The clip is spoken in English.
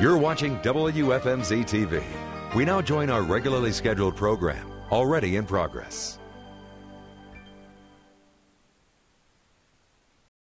You're watching WFMZ TV. We now join our regularly scheduled program, already in progress.